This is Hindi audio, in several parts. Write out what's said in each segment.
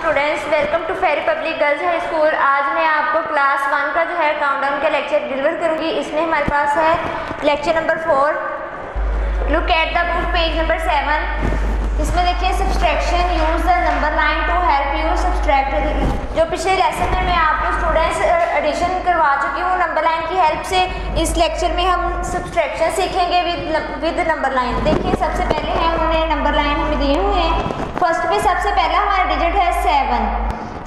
Students welcome to Ferry public girls high school आज मैं आपको क्लास वन का जो है काउंटडाउन का लेक्चर डिलीवर करूँगी। इसमें हमारे पास है lecture number four look at the book page number seven इसमें देखिए subtraction use the number line to help you subtract जो पिछले लेसन में मैं आपको स्टूडेंट्स एडिशन करवा चुकी हूँ नंबर लाइन की हेल्प से, इस लेक्चर में हम सब्सट्रैक्शन सीखेंगे विद विद नंबर लाइन देखिए, सबसे पहले हैं उन्होंने नंबर लाइन हमें हैं पे सबसे पहला हमारा डिजिट है सेवन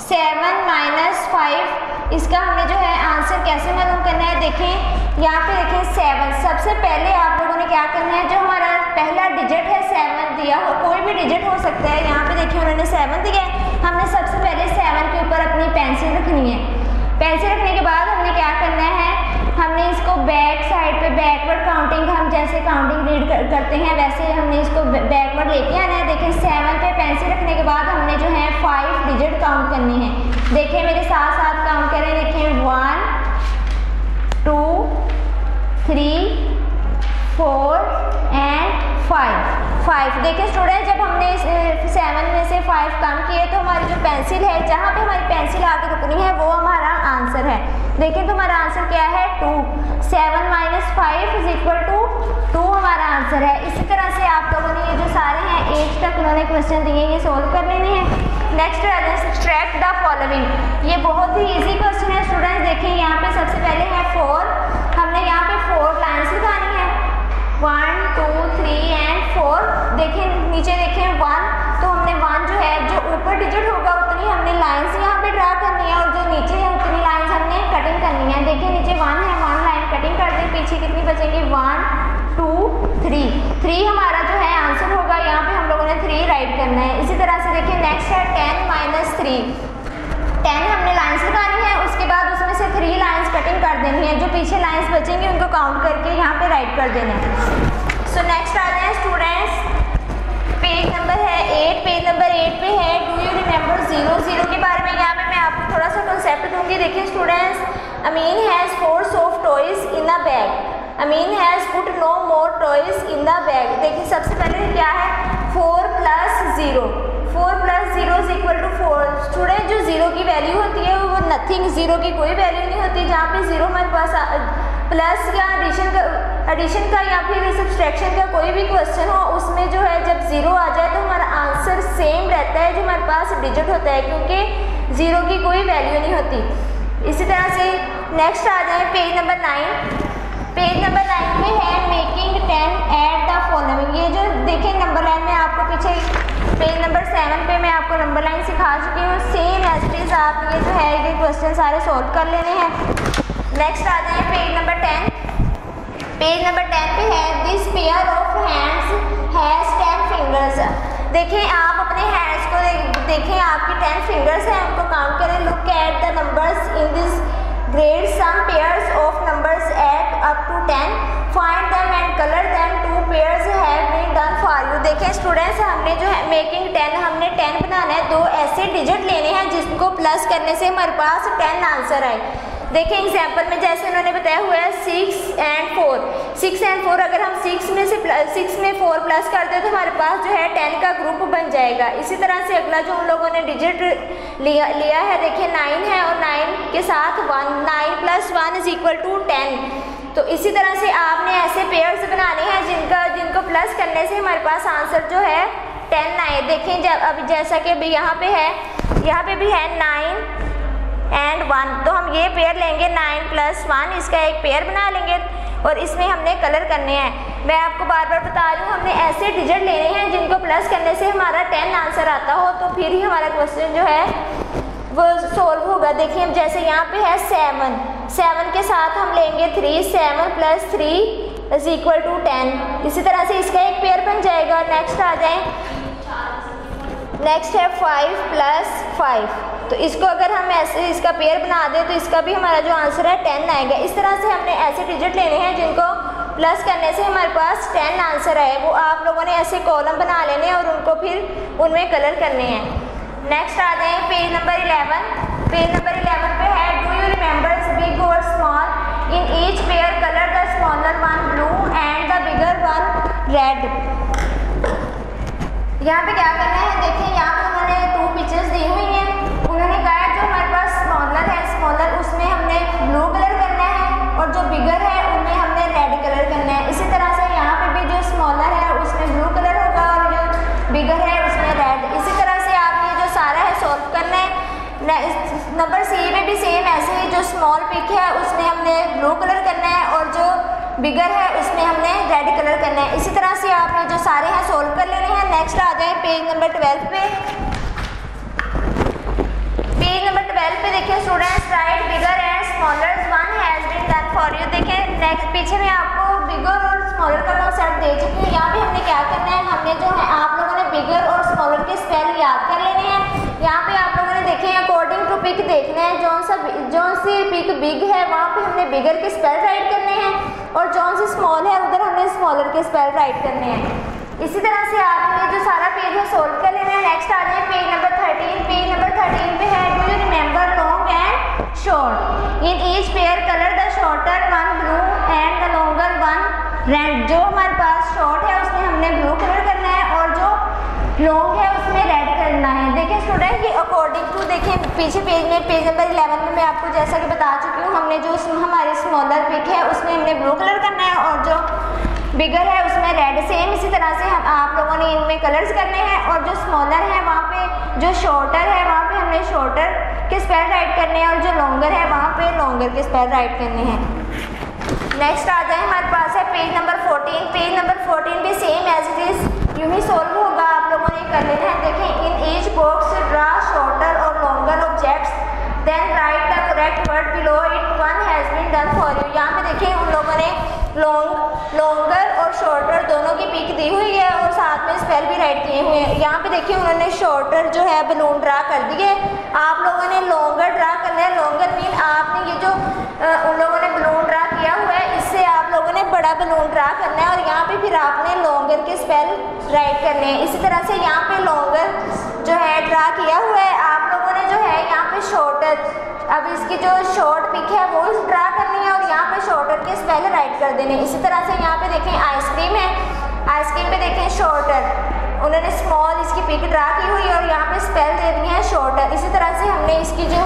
सेवन माइनस फाइव इसका हमें जो है आंसर कैसे मालूम करना है? देखें, यहाँ पे देखें सेवन सबसे पहले आप लोगों ने क्या करना है? जो हमारा पहला डिजिट है सेवन दिया हो, कोई भी डिजिट हो सकता है। यहाँ पे देखिए उन्होंने सेवन दिया है। हमने सबसे पहले सेवन के ऊपर अपनी पेंसिल रखनी है। पेंसिल रखने के बाद हमने क्या करना है? हमने इसको बैक साइड पे बैकवर्ड काउंटिंग हम जैसे काउंटिंग रीड कर, करते हैं वैसे हमने इसको बैकवर्ड लेके आना है। देखें सेवन पे पेंसिल रखने के बाद हमने जो है फाइव डिजिट काउंट करनी है। देखें मेरे साथ साथ काउंट करें देखिए one two three four and five five देखिए स्टूडेंट जब हमने सेवन में से फाइव कम किए तो हमारी जो पेंसिल है, जहाँ पे हमारी पेंसिल आके रुकनी है, वो हमारा आंसर है। देखिए तो हमारा आंसर क्या है? Two seven minus five is equal to two हमारा आंसर है। इसी तरह से आप लोगों ने ये जो सारे हैं एज तक उन्होंने क्वेश्चन दिए, ये सोल्व कर लेने हैं। नेक्स्ट सब्सट्रैक्ट द फॉलोइंग ये बहुत ही ईजी क्वेश्चन है स्टूडेंट देखिए, यहाँ पे सबसे पहले है फोर हमने यहाँ पे फोर लाइन्स लगानी है। One two three and four देखें, नीचे देखें वन तो हमने वन जो है, जो ऊपर डिजिट होगा, उतनी हमने लाइन्स यहाँ पे ड्रा करनी है, और जो नीचे है, उतनी लाइन्स हमने कटिंग करनी है। देखिए नीचे वन है वन लाइन कटिंग कर दें, पीछे कितनी बचेंगी? वन टू थ्री थ्री हमारा जो है आंसर होगा, यहाँ पे हम लोगों ने थ्री राइट करना है। इसी तरह से देखिए नेक्स्ट है टेन माइनस थ्री टेन हमने लाइन्स लगानी है, उसके बाद उसमें से थ्री लाइन्स कटिंग कर देनी है। जो पीछे लाइन्स बचेंगी, उनको काउंट करके यहाँ पे राइट कर देना है। सो नेक्स्ट आ जाए स्टूडेंट्स पेज नंबर है एट पेज नंबर एट पे है. Do you remember zero zero के बारे में? यहाँ पे मैं आपको थोड़ा सा कंसेप्ट दूँगी। देखिए students Amin has four soft toys in a bag Amin has put no more toys in the bag देखिए, सबसे पहले क्या है? Four plus zero four plus zero is equal to four student जो ज़ीरो की वैल्यू होती है, वो नथिंग ज़ीरो की कोई वैल्यू नहीं होती। जहाँ पे ज़ीरो हमारे पास प्लस या एडिशन का एडिशन का या फिर सब्सट्रैक्शन का कोई भी क्वेश्चन हो, उसमें जो है जब ज़ीरो आ जाए तो हमारा आंसर सेम रहता है जो हमारे पास डिजिट होता है, क्योंकि ज़ीरो की कोई वैल्यू नहीं होती। इसी तरह से नेक्स्ट आ जाए page number nine page number nine में है making ten at the following ये जो देखें नंबर लाइन में आपको पीछे पेज नंबर सेवन पे मैं आपको नंबर लाइन सिखा चुकी हूँ। सेम एज आप ये जो है, ये क्वेश्चन सारे सॉल्व कर लेने हैं। नेक्स्ट आ जाए page number ten page number ten पे है this pair of hands has ten fingers देखें आप अपने हैंड्स को देखें, आपकी टेन फिंगर्स हैं उनको काउंट करें. Look at the numbers in this grade some pairs of numbers at up to ten find them and colour them two pairs have been done for you देखें स्टूडेंट्स हमने जो है मेकिंग टेन हमने टेन बनाना है. दो ऐसे डिजिट लेने हैं जिसको प्लस करने से हमारे पास टेन आंसर आए. देखें एग्ज़ाम्पल में जैसे उन्होंने बताया हुआ है six and four six and four अगर हम सिक्स में से सिक्स में फोर प्लस कर दें तो हमारे पास जो है टेन का ग्रुप बन जाएगा। इसी तरह से अगला जो उन लोगों ने डिजिट लिया लिया है देखिए नाइन है और नाइन के साथ one nine plus one is equal to ten तो इसी तरह से आपने ऐसे पेयर्स बनाने हैं जिनका, जिनको प्लस करने से हमारे पास आंसर जो है टेन आए देखें जब, अभी जैसा कि अभी यहाँ पे है, यहाँ पे भी है नाइन एंड वन तो हम ये पेयर लेंगे नाइन प्लस वन इसका एक पेयर बना लेंगे और इसमें हमने कलर करने हैं। मैं आपको बार बार बता रही हूँ, हमने ऐसे डिजिट लेने हैं जिनको प्लस करने से हमारा टेन आंसर आता हो तो फिर ही हमारा क्वेश्चन जो है, वो सोल्व होगा। देखिए, जैसे यहाँ पे है सेवन सेवन के साथ हम लेंगे three seven plus three is equal to ten इसी तरह से इसका एक पेयर बन जाएगा। नेक्स्ट आ जाए। नेक्स्ट है फाइव प्लस फाइव तो इसको अगर हम ऐसे इसका पेयर बना दें तो इसका भी हमारा जो आंसर है टेन आएगा। इस तरह से हमने ऐसे डिजिट लेने हैं जिनको प्लस करने से हमारे पास टेन आंसर आए। वो आप लोगों ने ऐसे कॉलम बना लेने और उनको फिर उनमें कलर करने हैं। नेक्स्ट आ जाए page number eleven page number eleven पे है डू यू रिमेंबर बिग और small in each pair colour the smaller one blue and the bigger one red यहाँ पे क्या करना है? देखिए, यहाँ पे उन्होंने टू पिक्चर्स दी हुई नंबर सी में भी सेम ऐसे ही जो स्मॉल पिक है, उसमें हमने ब्लू कलर करना है और जो बिगर है, उसमें हमने रेड कलर करना है। इसी तरह से आपने जो सारे हैं सोल्व कर लेने हैं। नेक्स्ट आ जाए पेज नंबर ट्वेल्व पे। पेज नंबर ट्वेल्व पे देखिए students write bigger and smaller one has been done for you देखें नेक्स्ट पीछे में आपको बिगर और स्मॉलर का कॉन्सेप्ट दे चुकी हूँ। यहाँ पे हमने क्या करना है? हमने जो है, आप लोगों ने बिगर और स्मॉलर के स्पेल याद कर लेने हैं। यहाँ पे आप लोगों ने देखे अकॉर्डिंग टू पिक देखना है, जौन सा जौन सी पिक बिग है, वहाँ पे हमने बिगर के स्पेल राइट करने हैं और जौन सी स्मॉल है, उधर हमने स्मॉलर के स्पेल राइट करने हैं। इसी तरह से आपने जो सारा पेज है सोल्व कर लेना है। नेक्स्ट आ जाए page number thirteen page number thirteen पे है do you remember long and short in each pair colour the shorter one blue and the longer one red जो हमारे पास शॉर्ट है, उसमें हमने ब्लू कलर करना है और जो लॉन्ग है उसमें रेड करना है देखिए स्टूडेंट ये अकॉर्डिंग टू देखें, पीछे पेज में पेज नंबर इलेवन में मैं आपको जैसा कि बता चुकी हूँ, हमने जो हमारी स्मॉलर पिक है, उसमें हमने ब्लू कलर करना है और जो बिगर है, उसमें रेड सेम इसी तरह से हम आप लोगों ने इनमें कलर्स करने हैं और जो स्मॉलर है, वहाँ पे जो शॉर्टर है, वहाँ पे हमने शॉर्टर के स्पेल राइट करने हैं और जो लॉन्गर है, वहाँ पे लॉन्गर के स्पेल राइट करने हैं। नेक्स्ट आ जाए, हमारे पास है पेज नंबर 14 पेज नंबर 14 भी सेम एज इट इज़ यूँ ही सोल्व आप लोगों ने कर लेना है देखें in each box draw shorter और longer objects then write the correct word below it one has been done for you यहाँ पे देखें उन लोगों ने लॉन्ग लॉन्गर और शॉर्टर दोनों की पिक दी हुई है और साथ में स्पेल भी राइट किए हुए हैं। यहाँ पे देखिए उन्होंने शॉर्टर जो है बलून ड्रा कर दिए आप लोगों ने लॉन्गर ड्रा करना है। लॉन्गर मीन आपने ये जो आ, उन लोगों ने बलून ड्रा किया हुआ है इससे आप लोगों बलून ड्रा करना है और यहाँ पे फिर आपने लॉन्गर के स्पेल राइट करने हैं। इसी तरह से यहाँ पे लॉन्गर जो है ड्रा किया हुआ है। आप लोगों ने जो है यहाँ पे शॉर्टर अब इसकी जो शॉर्ट पिक है वो ड्रा करनी है और यहाँ पे शॉर्टर के स्पेल राइट कर देने इसी तरह से यहाँ पे देखें आइसक्रीम है। आइसक्रीम पे देखें शॉर्टर उन्होंने स्मॉल इसकी पिक ड्रा की हुई और यहाँ पे स्पेल दे दिए हैं शॉर्टर इसी तरह से हमने इसकी जो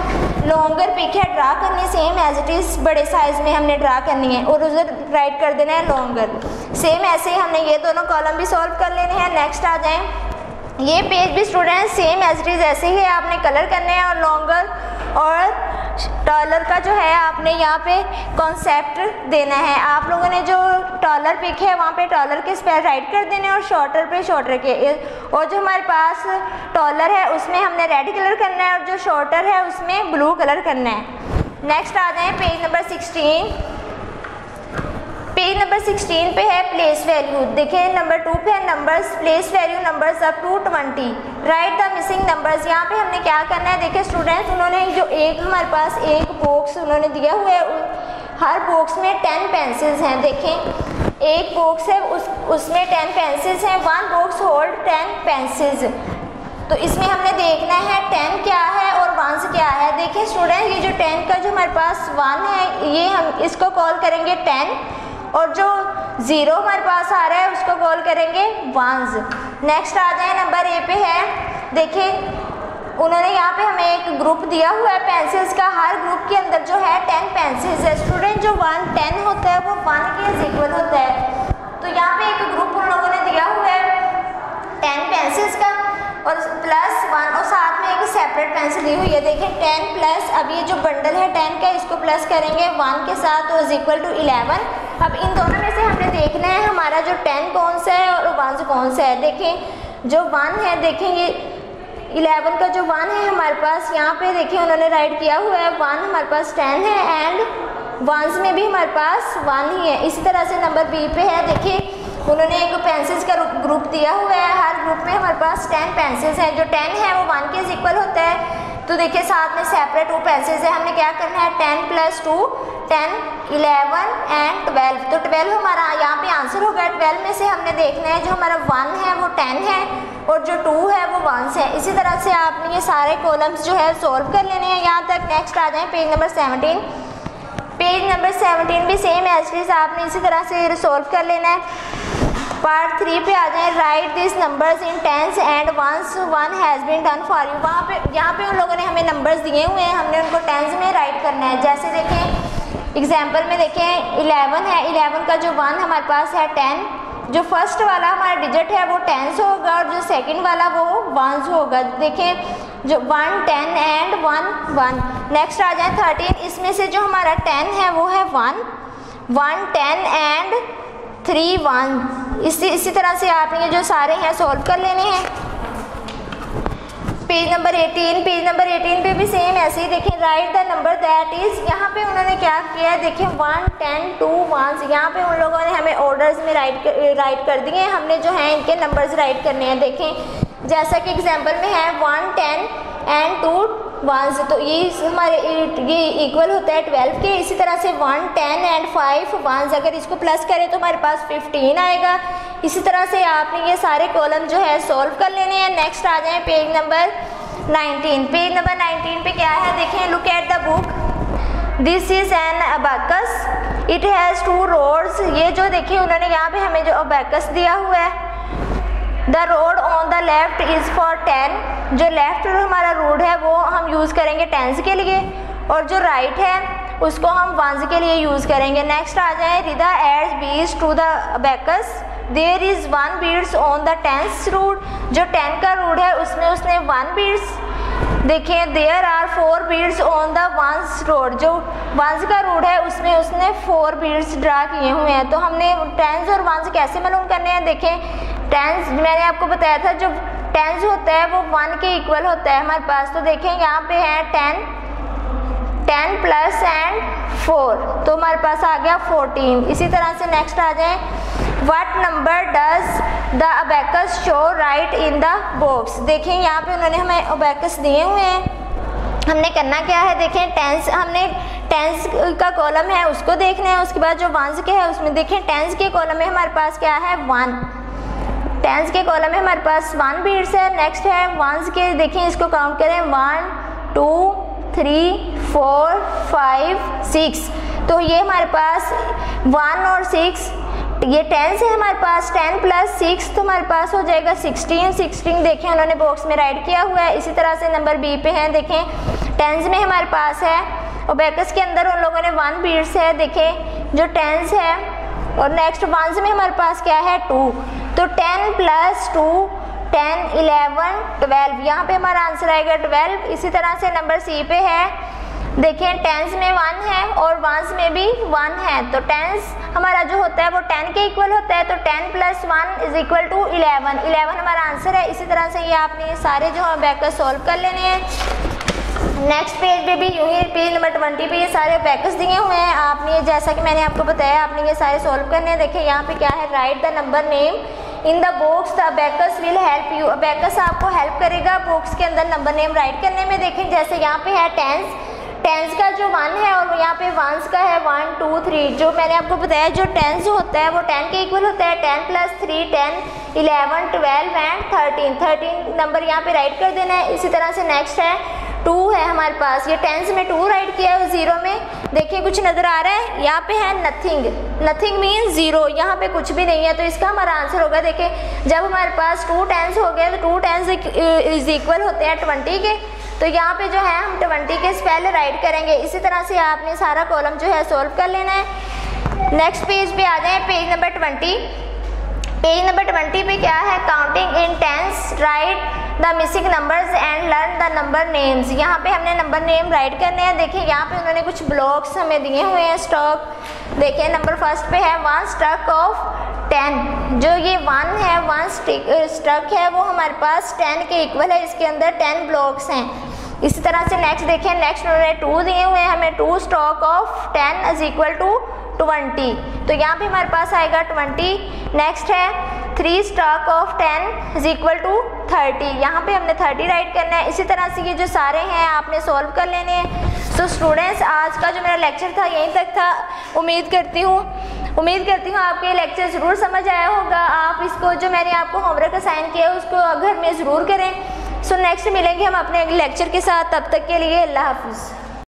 लॉन्गर पिक है ड्रा करनी है सेम एज इट इज़ बड़े साइज़ में हमने ड्रा करनी है। और उधर राइट कर देना है लॉन्गर सेम ऐसे ही हमने ये दोनों कॉलम भी सॉल्व कर लेने हैं। नेक्स्ट आ जाएँ। ये पेज भी student same as it is ऐसे ही आपने कलर करने हैं और लॉन्गर और टॉलर का जो है, आपने यहाँ पे कॉन्सेप्ट देना है। आप लोगों ने जो टॉलर पिक है, वहाँ पे टॉलर के स्पेल राइट कर देने और शॉर्टर पे शॉर्टर के। और जो हमारे पास टॉलर है, उसमें हमने रेड कलर करना है और जो शॉर्टर है, उसमें ब्लू कलर करना है। नेक्स्ट आ जाए पेज नंबर सिक्सटीन नंबर 16 पे है प्लेस वैल्यू देखिए नंबर टू पे है numbers place value numbers up to 20 write the missing numbers यहाँ पे हमने क्या करना है? देखिए स्टूडेंट्स उन्होंने जो एक, हमारे पास एक बॉक्स उन्होंने दिया हुआ है। हर बॉक्स में टेन पेंसिल्स हैं। देखें, एक बॉक्स है, उस, उसमें टेन पेंसिल्स हैं। One box hold ten pencils तो इसमें हमने देखना है टेन क्या है और वन क्या है। देखिए स्टूडेंट ये जो टेन का जो हमारे पास वन है, ये हम इसको कॉल करेंगे टेन और जो ज़ीरो हमारे पास आ रहा है, उसको कॉल करेंगे वंस नेक्स्ट आ जाए नंबर ए पे है. देखिए, उन्होंने यहाँ पे हमें एक ग्रुप दिया हुआ है पेंसिल्स का. हर ग्रुप के अंदर जो है टेन पेंसिल्स है. स्टूडेंट जो वन टेन होता है, वो वन के इक्वल होता है. तो यहाँ पे एक ग्रुप उन लोगों ने दिया हुआ है टेन पेंसिल्स का. और प्लस वन और साथ में एक सेपरेट पेंसिल दी हुई है. देखिए टेन प्लस अब ये जो बंडल है टेन का, इसको प्लस करेंगे. वन के साथ तो इज़ इक्वल टू इलेवन अब इन दोनों में से हमने देखना है हमारा जो टेन कौन सा है और वन कौन सा है। देखें, जो वन है, देखें ये इलेवन का जो वन है हमारे पास, यहाँ पे देखिए उन्होंने राइट किया हुआ है वन हमारे पास टेन है एंड वंस में भी हमारे पास वन ही है। इसी तरह से नंबर बी पे है। देखिए उन्होंने एक पेंसिल्स का ग्रुप दिया हुआ है। हर ग्रुप में हमारे पास टेन पेंसिल्स हैं। जो टेन है, वो वन के इक्वल होता है। तो देखिए साथ में सेपरेट टू पेंसिल्स है। हमने क्या करना है? Ten plus two ten eleven and twelve. तो ट्वेल्व हमारा, यहाँ पे आंसर होगा ट्वेल्व में से हमने देखना है, जो हमारा वन है, वो टेन है, और जो टू है, वो वन है। इसी तरह से आपने ये सारे कॉलम्स जो है सोल्व कर लेने हैं। यहाँ तक नेक्स्ट आ जाए page number seventeen page number seventeen भी सेम है एज आपने इसी तरह से सोल्व कर लेना है। पार्ट थ्री पे आ जाए write this numbers in tens and ones one has been done for you वहाँ पे, यहाँ पे उन लोगों ने हमें नंबर्स दिए हुए हैं। हमने उनको टेंस में राइट करना है। जैसे देखें एग्ज़ाम्पल में देखें इलेवन है इलेवन का जो वन हमारे पास है टेन जो फ़र्स्ट वाला हमारा डिजिट है, वो टेंस होगा और जो सेकंड वाला वो वंस होगा। देखें, जो one ten and one one next आ जाए थर्टीन इसमें से जो हमारा टेन है, वो है one one ten and three one इसी इसी तरह से आपने जो सारे हैं सॉल्व कर लेने हैं। पेज नंबर 18 पेज नंबर 18 पे भी सेम ऐसे ही देखें write the number that is यहाँ पे उन्होंने क्या किया है? देखें वन टेन टू वन यहाँ पे उन लोगों ने हमें ऑर्डर्स में राइट कर, राइट कर दिए हमने जो है इनके नंबर्स राइट करने हैं। देखें जैसा कि एग्जांपल में है one ten and two one तो ये हमारे ये इक्वल होता है ट्वेल्व के। इसी तरह से one ten and five one अगर इसको प्लस करें तो हमारे पास फिफ्टीन आएगा। इसी तरह से आपने ये सारे कॉलम जो है सॉल्व कर लेने हैं। नेक्स्ट आ जाए पेज नंबर 19 पेज नंबर 19 पे क्या है? देखें look at the book this is an abacus it has two rods ये जो देखिए उन्होंने यहाँ पे हमें जो अबैकस दिया हुआ है। The rod on the left is for ten जो लेफ़्ट हमारा रोड है, वो हम यूज़ करेंगे टेंस के लिए। और जो राइट right है, उसको हम वंस के लिए यूज़ करेंगे। नेक्स्ट आ जाए Rida adds beads to the abacus there is one beads on the tens rod जो टेन का रूट है, उसमें उसने वन बीड्स देखें there are four beads on the ones rod जो वंस का रूट है, उसमें उसने फोर बीड्स ड्रा किए हुए हैं। तो हमने टेंस और वंस कैसे मालूम करने हैं? देखें टेंस मैंने आपको बताया था, जो टेंस होता है, वो वन के इक्वल होता है हमारे पास। तो देखें, यहाँ पे है ten ten plus and four तो हमारे पास आ गया फोर्टीन इसी तरह से नेक्स्ट आ जाए। What number does the abacus show write in the box देखें, यहाँ पे उन्होंने हमें अबैकस दिए हुए हैं। हमने करना क्या है? देखें टेंस हमने टेंस का कॉलम है, उसको देखना है, उसके बाद जो वंस के है, उसमें देखें टेंस के कॉलम में हमारे पास क्या है? वन टेंस के कॉलम में हमारे पास वन बीड्स है नेक्स्ट है वंस के। देखें, इसको काउंट करें। One two three four five six तो ये हमारे पास वन और सिक्स ये टेंस है हमारे पास, टेन प्लस सिक्स तो हमारे पास हो जाएगा सिक्सटीन सिक्सटीन देखें, उन्होंने बॉक्स में राइट किया हुआ है। इसी तरह से नंबर बी पे हैं, देखें। टेंस में हमारे पास है। और बैकस के अंदर उन लोगों ने वन बीड्स है, देखें, जो टेंस है। और नेक्स्ट वंस में हमारे पास क्या है? टू तो ten plus two ten eleven twelve यहाँ पे हमारा आंसर आएगा ट्वेल्व इसी तरह से नंबर सी पे है। देखिए टेंस में वन है और वंस में भी वन है। तो टेंस हमारा जो होता है, वो टेन के इक्वल होता है तो ten plus one is equal to eleven eleven हमारा आंसर है। इसी तरह से ये आपने ये सारे जो है बैकर सॉल्व कर लेने हैं। नेक्स्ट पेज पे भी यूँ ही पेज नंबर ट्वेंटी पे ये सारे पैकेज दिए हुए हैं। आपने ये जैसा कि मैंने आपको बताया, आपने ये सारे सॉल्व करने हैं। देखिए, यहाँ पे क्या है? Write the number name in the box the backs will help you backs आपको हेल्प करेगा बॉक्स के अंदर नंबर नेम राइट करने में। देखें जैसे यहाँ पे है टेंस टेंस का जो वन है और यहाँ पे वंस का है वन टू थ्री जो मैंने आपको बताया, जो टेंस होता है, वो टेन के इक्वल होता है ten plus three ten eleven twelve and thirteen thirteen number यहाँ पे राइट कर देना है, इसी तरह से नेक्स्ट है टू है हमारे पास। ये टेंस में टू राइट किया है ज़ीरो में देखिए कुछ नज़र आ रहा है, यहाँ पे है नथिंग नथिंग मीन ज़ीरो यहाँ पे कुछ भी नहीं है तो इसका हमारा आंसर होगा, देखिए, जब हमारे पास टू टेंस हो गए तो टू टेंस इज़ इक्वल होते हैं ट्वेंटी के। तो यहाँ पे जो है हम ट्वेंटी के स्पेल राइट करेंगे। इसी तरह से आपने सारा कॉलम जो है सोल्व कर लेना है। नेक्स्ट पेज पे आ जाए page number twenty page number twenty पे क्या है? Counting in tens write the missing numbers and learn the number names यहाँ पे हमने नंबर नेम राइट करने हैं। देखिए, यहाँ पे उन्होंने कुछ ब्लॉक्स हमें दिए हुए हैं स्टॉक देखिए नंबर फ़र्स्ट पे है वन स्टक ऑफ़ टेन जो ये वन है वन स्टक है, वो हमारे पास टेन के इक्वल है। इसके अंदर टेन ब्लॉक्स हैं। इसी तरह से नेक्स्ट देखें नेक्स्ट उन्होंने टू दिए हुए हैं हमें two stock of ten is equal to twenty तो यहाँ पे हमारे पास आएगा ट्वेंटी नेक्स्ट है three stock of ten is equal to thirty यहाँ पे हमने थर्टी राइट करना है। इसी तरह से ये जो सारे हैं, आपने सॉल्व कर लेने हैं। तो स्टूडेंट्स आज का जो मेरा लेक्चर था, यहीं तक था। उम्मीद करती हूँ, उम्मीद करती हूँ आपके लेक्चर ज़रूर समझ आया होगा। आप इसको जो मैंने आपको होमवर्क असाइन किया है, उसको घर में ज़रूर करें सो नेक्स्ट मिलेंगे हम अपने लेक्चर के साथ। तब तक के लिए अल्लाह हाफिज़।